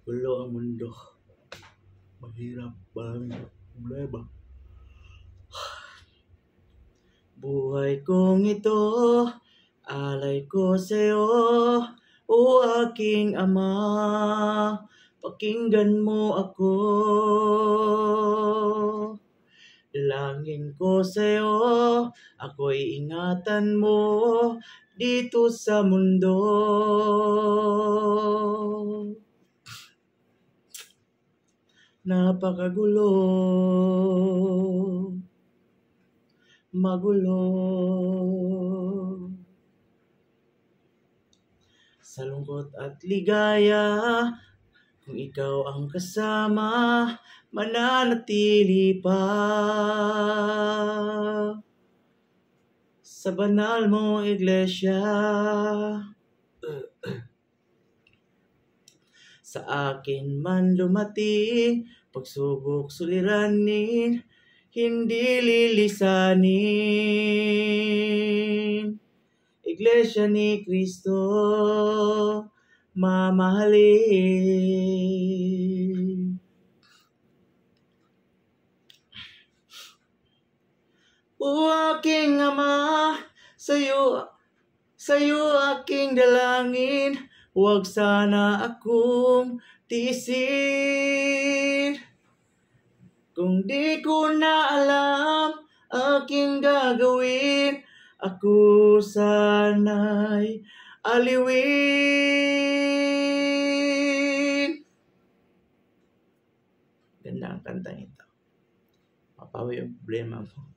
Gulo ang mundo. Mahirap. Maraming problema. Buhay kong ito, alay ko sa'yo, o aking ama, pakinggan mo ako. Langin ko sa'yo, ako'y ingatan mo dito sa mundo. Napakagulo, magulo. Sa lungkot at ligaya, kung ikaw ang kasama, mananatili pa. Sa banal mo iglesia, sa akin man lumating, pagsubok suliranin, hindi lilisanin. Iglesia ni Kristo, mamahalin. O aking Ama, sa'yo, sa'yo aking dalangin, huwag sana akong tiisin. Kung di ko na alam aking gagawin, ako sana'y aliwin. Ganda ang kanta nito. Mapawi yung problema mo.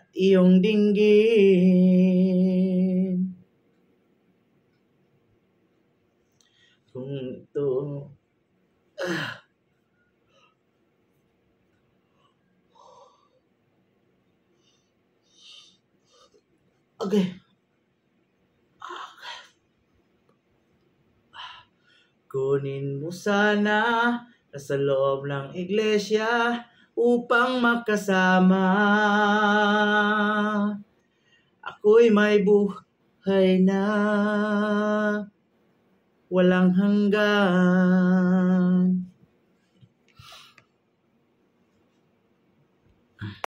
At iyong dinggin. Kung ah, Okay. Kunin mo sana na sa loob ng iglesia upang makasama. Ako'y may buhay na walang hanggan.